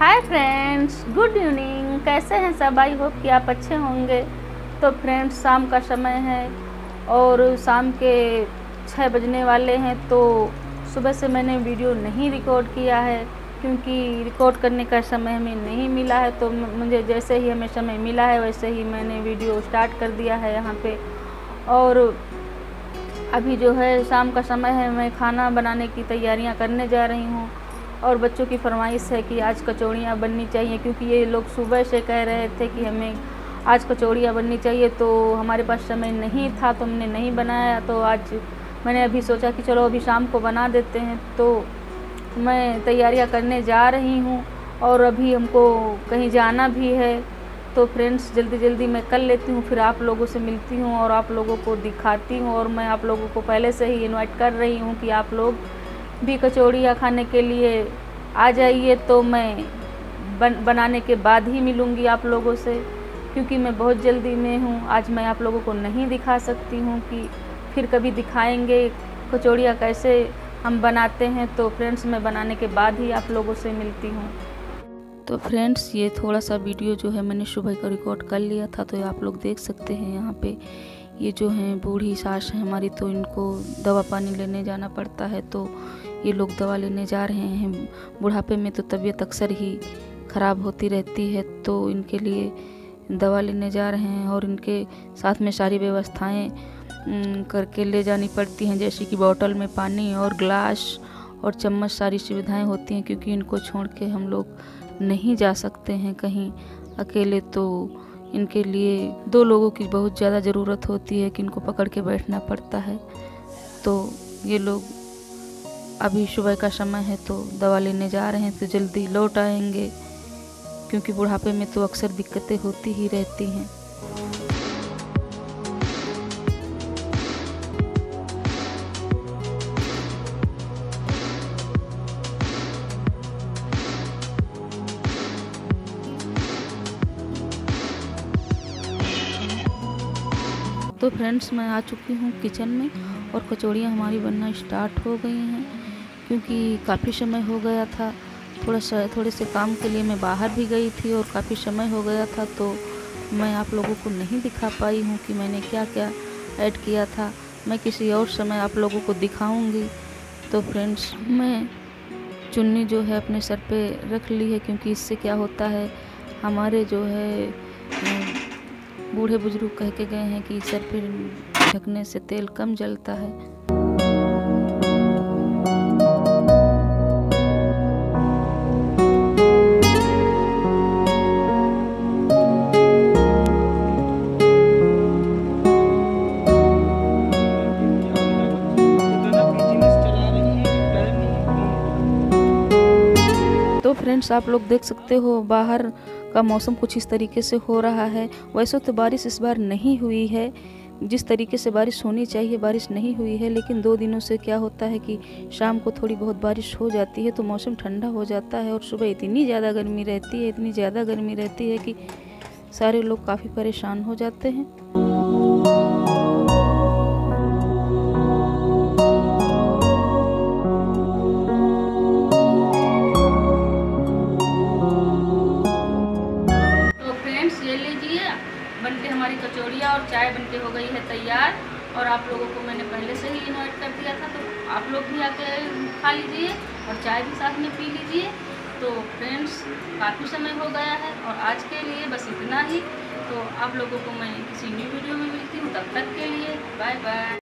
Hi friends good evening कैसे हैं सब? आई होप कि आप अच्छे होंगे। तो फ्रेंड्स शाम का समय है और शाम के छः बजने वाले हैं तो सुबह से मैंने वीडियो नहीं रिकॉर्ड किया है क्योंकि रिकॉर्ड करने का समय हमें नहीं मिला है। तो मुझे जैसे ही हमें समय मिला है, वैसे ही मैंने वीडियो स्टार्ट कर दिया है यहाँ पे। और अभी जो है, शाम का समय है, मैं खाना बनाने की तैयारियाँ करने जा रही हूँ। और बच्चों की फरमाइश है कि आज कचौड़ियाँ बननी चाहिए, क्योंकि ये लोग सुबह से कह रहे थे कि हमें आज कचौड़ियाँ बननी चाहिए तो हमारे पास समय नहीं था तो हमने नहीं बनाया। तो आज मैंने अभी सोचा कि चलो अभी शाम को बना देते हैं। तो मैं तैयारियाँ करने जा रही हूँ और अभी हमको कहीं जाना भी है तो फ्रेंड्स जल्दी जल्दी मैं कर लेती हूँ, फिर आप लोगों से मिलती हूँ और आप लोगों को दिखाती हूँ। और मैं आप लोगों को पहले से ही इनवाइट कर रही हूँ कि आप लोग भी कचौड़ियाँ खाने के लिए आ जाइए तो मैं बन, बनाने के बाद ही मिलूँगी आप लोगों से, क्योंकि मैं बहुत जल्दी में हूँ। आज मैं आप लोगों को नहीं दिखा सकती हूँ कि फिर कभी दिखाएँगे कचौड़ियाँ कैसे हम बनाते हैं तो फ्रेंड्स मैं बनाने के बाद ही आप लोगों से मिलती हूँ। तो फ्रेंड्स, ये थोड़ा सा वीडियो जो है मैंने सुबह का रिकॉर्ड कर लिया था तो आप लोग देख सकते हैं यहाँ पे ये जो हैं बूढ़ी सास है हमारी तो इनको दवा पानी लेने जाना पड़ता है तो ये लोग दवा लेने जा रहे हैं। बुढ़ापे में तो तबीयत अक्सर ही ख़राब होती रहती है तो इनके लिए दवा लेने जा रहे हैं और इनके साथ में सारी व्यवस्थाएँ करके ले जानी पड़ती हैं, जैसे कि बोतल में पानी और ग्लास और चम्मच, सारी सुविधाएँ होती हैं, क्योंकि इनको छोड़ के हम लोग नहीं जा सकते हैं कहीं अकेले तो इनके लिए दो लोगों की बहुत ज़्यादा ज़रूरत होती है कि इनको पकड़ के बैठना पड़ता है। तो ये लोग अभी सुबह का समय है तो दवा लेने जा रहे हैं तो जल्दी लौट आएँगे, क्योंकि बुढ़ापे में तो अक्सर दिक्कतें होती ही रहती हैं। तो फ्रेंड्स, मैं आ चुकी हूँ किचन में और कचौड़ियाँ हमारी बनना स्टार्ट हो गई हैं। क्योंकि काफ़ी समय हो गया था, थोड़ा सा, थोड़े से काम के लिए मैं बाहर भी गई थी और काफ़ी समय हो गया था तो मैं आप लोगों को नहीं दिखा पाई हूँ कि मैंने क्या क्या ऐड किया था। मैं किसी और समय आप लोगों को दिखाऊँगी। तो फ्रेंड्स, मैं चुन्नी जो है अपने सर पे रख ली है, क्योंकि इससे क्या होता है, हमारे जो है बूढ़े बुज़ुर्ग कह के गए हैं कि सर पर ढकने से तेल कम जलता है। तो फ्रेंड्स आप लोग देख सकते हो, बाहर का मौसम कुछ इस तरीके से हो रहा है। वैसे तो बारिश इस बार नहीं हुई है। जिस तरीके से बारिश होनी चाहिए, बारिश नहीं हुई है, लेकिन दो दिनों से क्या होता है कि शाम को थोड़ी बहुत बारिश हो जाती है तो मौसम ठंडा हो जाता है और सुबह इतनी ज़्यादा गर्मी रहती है, इतनी ज़्यादा गर्मी रहती है कि सारे लोग काफ़ी परेशान हो जाते हैं। चाय बनके हो गई है तैयार। और आप लोगों को मैंने पहले से ही इन्वाइट कर दिया था तो आप लोग भी आके खा लीजिए और चाय भी साथ में पी लीजिए। तो फ्रेंड्स काफ़ी समय हो गया है और आज के लिए बस इतना ही। तो आप लोगों को मैं किसी न्यू वीडियो में मिलती हूँ, तब तक के लिए बाय बाय